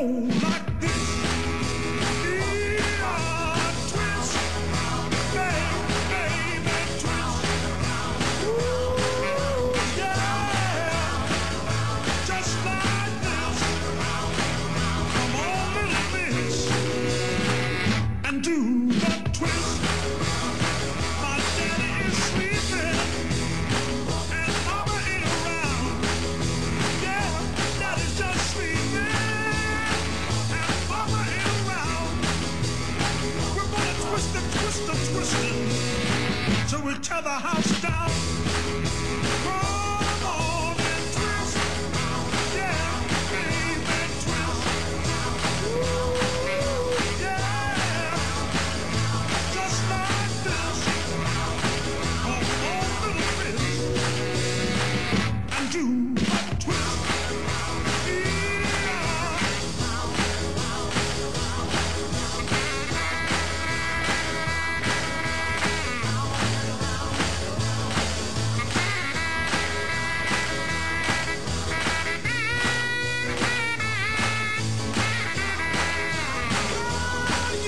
Oh. twisted, twisted, twisted till we tear the house down. Oh.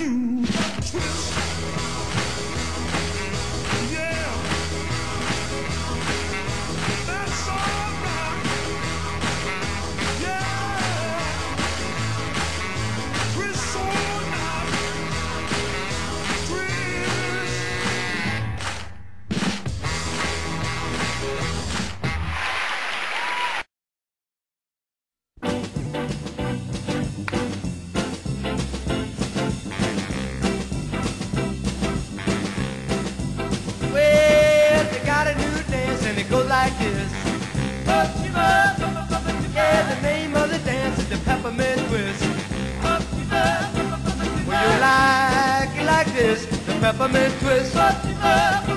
you. kiss, the peppermint twist. Up, up.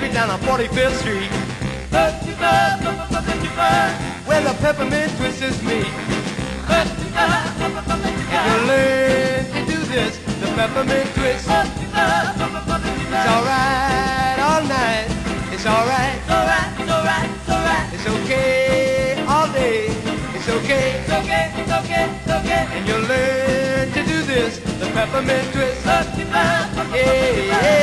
baby down on 45th Street. 35, 35, where the peppermint twists is me. 35, 35, if you learn to do this, the peppermint twist. 35, 35, it's alright all night. It's alright. It's alright, it's alright, it's alright. It's okay all day. It's okay. It's okay, it's okay, it's okay. And you'll learn to do this, the peppermint twist. 35, 35, yeah, yeah.